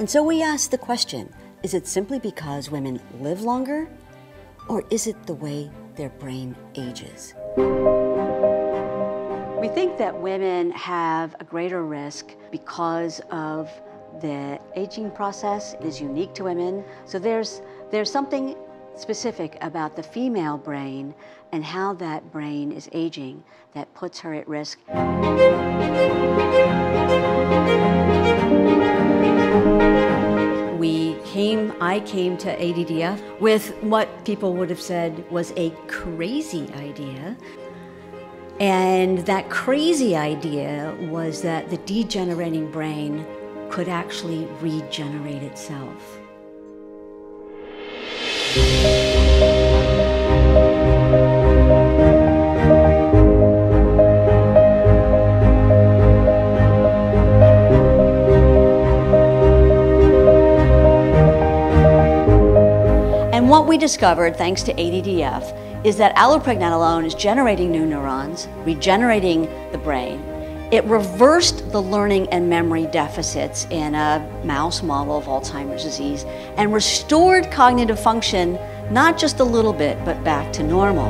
And so we ask the question is it simply because women live longer, or is it the way their brain ages? We think that women have a greater risk because of the aging process is unique to women. So there's, there's something specific about the female brain and how that brain is aging that puts her at risk. Came, I came to ADDF with what people would have said was a crazy idea. And that crazy idea was that the degenerating brain could actually regenerate itself. What we discovered, thanks to ADDF, is that allopregnanolone is generating new neurons, regenerating the brain, it reversed the learning and memory deficits in a mouse model of Alzheimer's disease and restored cognitive function not just a little bit, but back to normal.